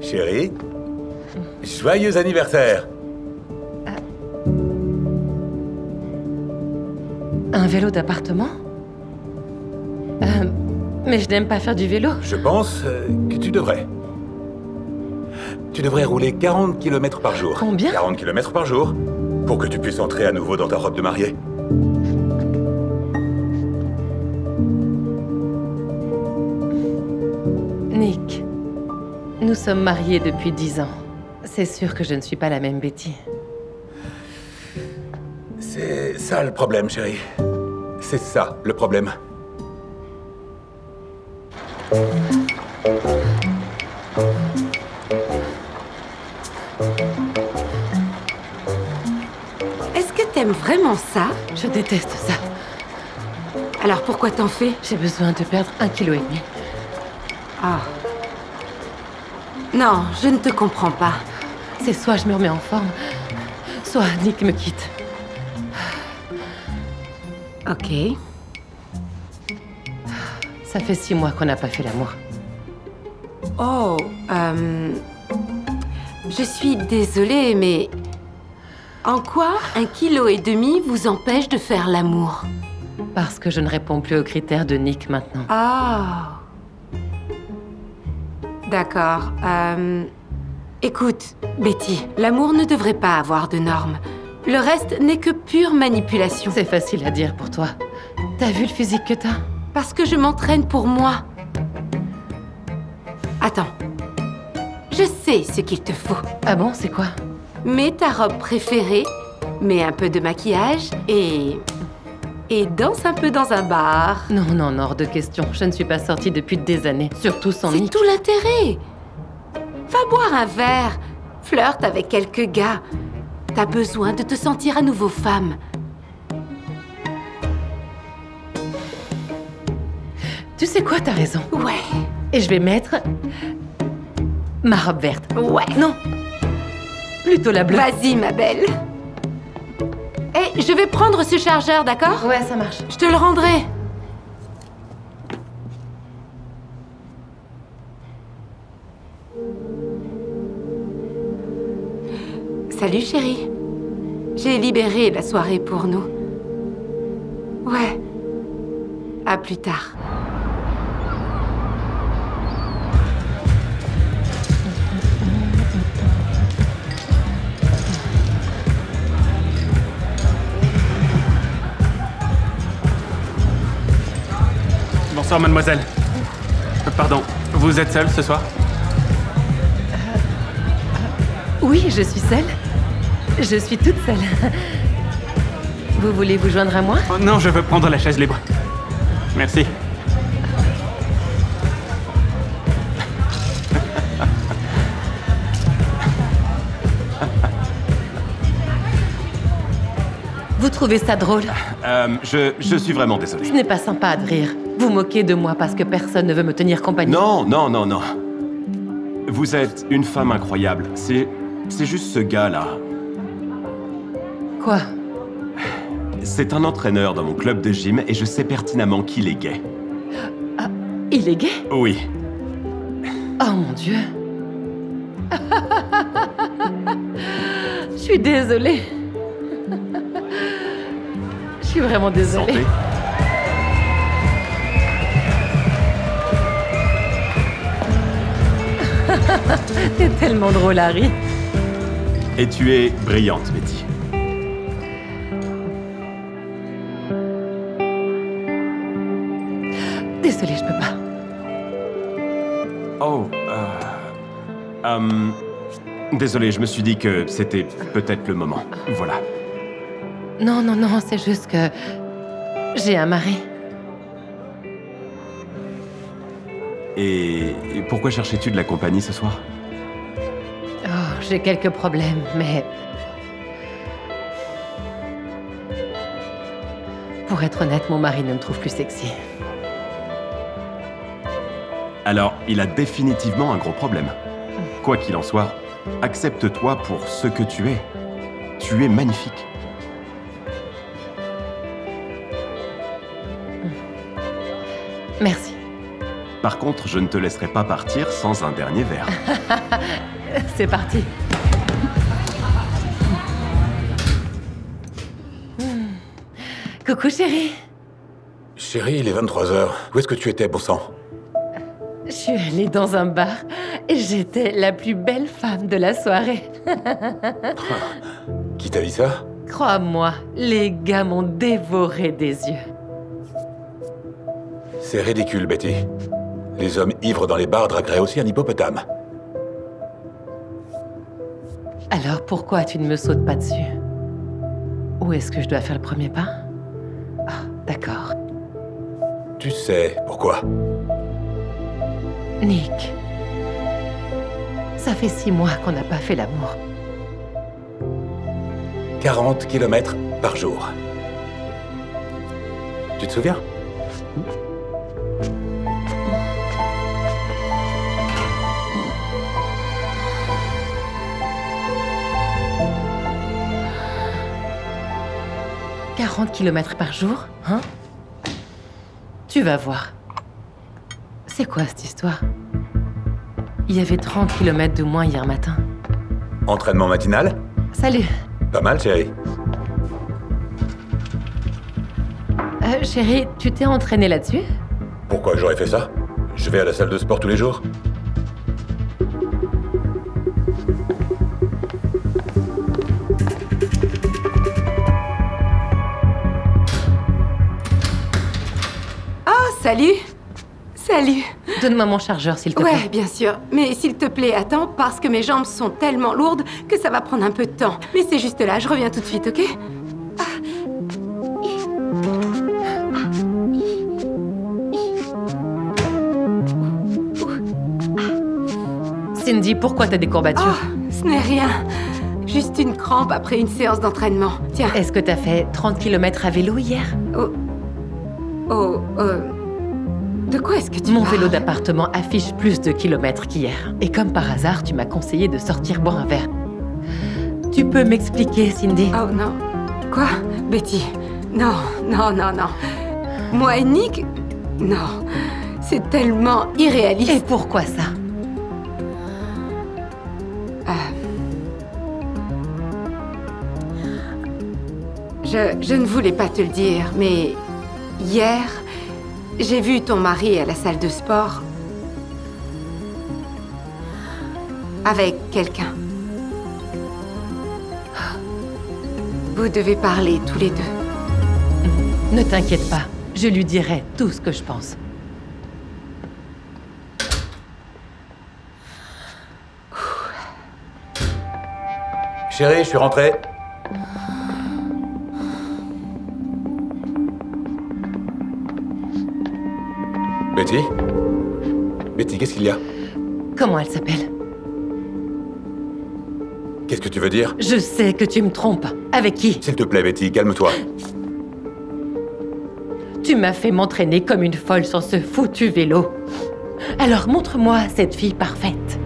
Chérie, joyeux anniversaire Un vélo d'appartement Euh, Mais je n'aime pas faire du vélo. Je pense euh, que tu devrais. Tu devrais rouler 40 km par jour. Combien? 40 km par jour. Pour que tu puisses entrer à nouveau dans ta robe de mariée. Nous sommes mariés depuis dix ans. C'est sûr que je ne suis pas la même Betty. C'est ça le problème, chérie. C'est ça le problème. Est-ce que t'aimes vraiment ça? Je déteste ça. Alors pourquoi t'en fais? J'ai besoin de perdre un kilo et demi. Ah. Non, je ne te comprends pas. C'est soit je me remets en forme, soit Nick me quitte. Ok. Ça fait six mois qu'on n'a pas fait l'amour. Oh, euh... Je suis désolée, mais... En quoi un kilo et demi vous empêche de faire l'amour? Parce que je ne réponds plus aux critères de Nick maintenant. Ah. D'accord. Euh... Écoute, Betty, l'amour ne devrait pas avoir de normes. Le reste n'est que pure manipulation. C'est facile à dire pour toi. T'as vu le physique que t'as? Parce que je m'entraîne pour moi. Attends. Je sais ce qu'il te faut. Ah bon, c'est quoi? Mets ta robe préférée, mets un peu de maquillage et... Et danse un peu dans un bar. Non, non, non, hors de question. Je ne suis pas sortie depuis des années. Surtout sans C'est tout l'intérêt. Va boire un verre. Flirte avec quelques gars. T'as besoin de te sentir à nouveau femme. Tu sais quoi, t'as raison. Ouais. Et je vais mettre... ma robe verte. Ouais. Non. Plutôt la bleue. Vas-y, ma belle. Je vais prendre ce chargeur, d'accord Ouais, ça marche. Je te le rendrai. Salut chérie. J'ai libéré la soirée pour nous. Ouais. À plus tard. Bonsoir, mademoiselle. Euh, Pardon, vous êtes seule ce soir? Oui, je suis seule. Je suis toute seule. Vous voulez vous joindre à moi? Oh, Non, je veux prendre la chaise libre. Merci. Vous trouvez ça drôle? Euh, je, je suis vraiment Ce désolé. n'est pas sympa de rire. Vous moquez de moi parce que personne ne veut me tenir compagnie. Non, non, non, non. Vous êtes une femme incroyable. C'est. C'est juste ce gars-là. Quoi? C'est un entraîneur dans mon club de gym et je sais pertinemment qu'il est gay. Il est gay? Oui. Oh mon dieu. Je suis désolée. Je suis vraiment désolée. Santé. T'es tellement drôle, Harry. Et tu es brillante, Betty. Désolée, je peux pas. Oh, euh... hum, désolé, je me suis dit que c'était peut-être le moment. Voilà. Non, non, non, c'est juste que j'ai un mari. Et, et pourquoi cherchais-tu de la compagnie ce soir? Oh, j'ai quelques problèmes, mais... Pour être honnête, mon mari ne me trouve plus sexy. Alors, il a définitivement un gros problème. Quoi qu'il en soit, accepte-toi pour ce que tu es. Tu es magnifique. Merci. Par contre, je ne te laisserai pas partir sans un dernier verre. C'est parti. Coucou chérie. Chérie, il est 23h. Où est-ce que tu étais, bon sang Je suis allée dans un bar et j'étais la plus belle femme de la soirée. Qui t'a dit ça? Crois-moi, les gars m'ont dévoré des yeux. C'est ridicule, Betty. Les hommes ivres dans les bars dragueraient aussi un hippopotame. Alors pourquoi tu ne me sautes pas dessus? Où est-ce que je dois faire le premier pas? Ah, d'accord. Tu sais pourquoi Nick. Ça fait six mois qu'on n'a pas fait l'amour. 40 km par jour. Tu te souviens « 40 km par jour, hein? Tu vas voir. C'est quoi cette histoire? Il y avait 30 km de moins hier matin. Entraînement matinal? Salut. Pas mal, chérie. Euh, chérie, tu t'es entraînée là-dessus? Pourquoi j'aurais fait ça? Je vais à la salle de sport tous les jours. Salut Salut Donne-moi mon chargeur, s'il te Ouais, plaît. bien sûr. Mais s'il te plaît, attends, parce que mes jambes sont tellement lourdes que ça va prendre un peu de temps. Mais c'est juste là, je reviens tout de suite, ok? Cindy, pourquoi t'as des courbatures? Oh, ce n'est rien. Juste une crampe après une séance d'entraînement. Tiens. Est-ce que t'as fait 30 km à vélo hier? Oh. Oh, euh. De quoi est-ce que tu Mon vélo d'appartement affiche plus de kilomètres qu'hier. Et comme par hasard, tu m'as conseillé de sortir boire un verre. Tu peux m'expliquer, Cindy? Oh non. Quoi? Betty? Non, non, non, non. Moi et Nick? Non. C'est tellement Et irréaliste. pourquoi ça? Je, je ne voulais pas te le dire, mais hier, j'ai vu ton mari à la salle de sport avec quelqu'un. Vous devez parler tous les deux. Ne t'inquiète pas, je lui dirai tout ce que je pense. Chérie, je suis rentré. Betty Betty, qu'est-ce qu'il y a Comment elle s'appelle Qu'est-ce que tu veux dire Je sais que tu me trompes. Avec qui S'il te plaît, Betty, calme-toi. Tu m'as fait m'entraîner comme une folle sur ce foutu vélo. Alors montre-moi cette fille parfaite.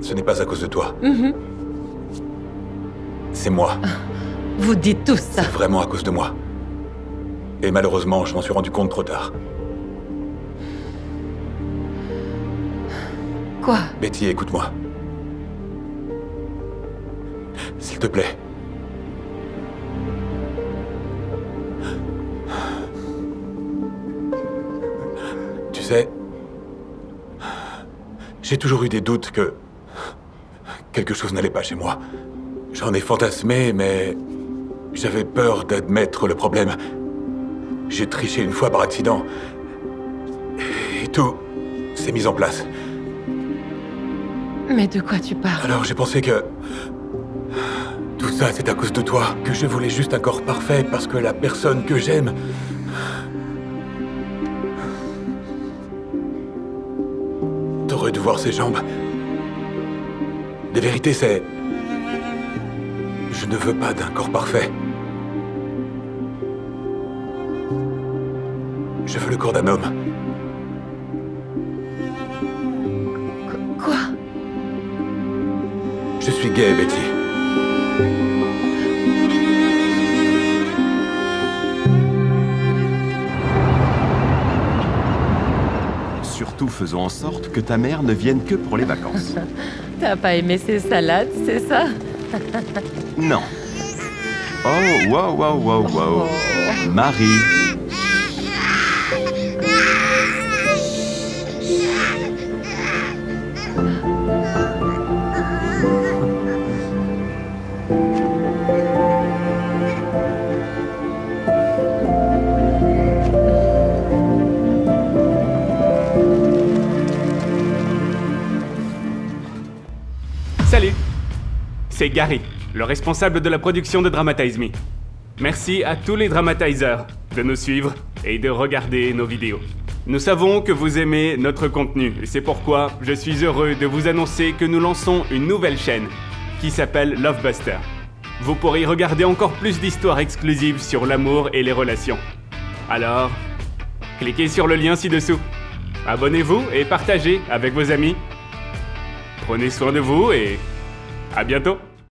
Ce n'est pas à cause de toi. Mhm. C'est moi. Vous dites tous ça. C'est vraiment à cause de moi. Et malheureusement, je m'en suis rendu compte trop tard. Quoi? Betty, écoute-moi. S'il te plaît. Tu sais, j'ai toujours eu des doutes que quelque chose n'allait pas chez moi. J'en ai fantasmé, mais j'avais peur d'admettre le problème. J'ai triché une fois par accident. Et tout s'est mis en place. Mais de quoi tu parles Alors j'ai pensé que... Tout ça, c'est à cause de toi. Que je voulais juste un corps parfait parce que la personne que j'aime... T'aurais dû voir ses jambes. La vérité, c'est... Je ne veux pas d'un corps parfait. Je veux le corps d'un homme. Quoi? Je suis gay, Betty. Surtout faisons en sorte que ta mère ne vienne que pour les vacances. T'as pas aimé ces salades, c'est ça? Non. Oh, wow, wow, wow, wow. Oh. Marie. Gary, le responsable de la production de Dramatize Me. Merci à tous les dramatiseurs de nous suivre et de regarder nos vidéos. Nous savons que vous aimez notre contenu et c'est pourquoi je suis heureux de vous annoncer que nous lançons une nouvelle chaîne qui s'appelle Lovebuster. Vous pourrez y regarder encore plus d'histoires exclusives sur l'amour et les relations. Alors, cliquez sur le lien ci-dessous. Abonnez-vous et partagez avec vos amis. Prenez soin de vous et à bientôt